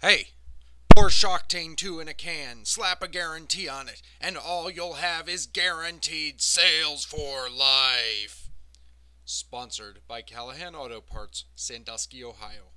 Hey, pour Shocktane 2 in a can, slap a guarantee on it, and all you'll have is guaranteed sales for life. Sponsored by Callahan Auto Parts, Sandusky, Ohio.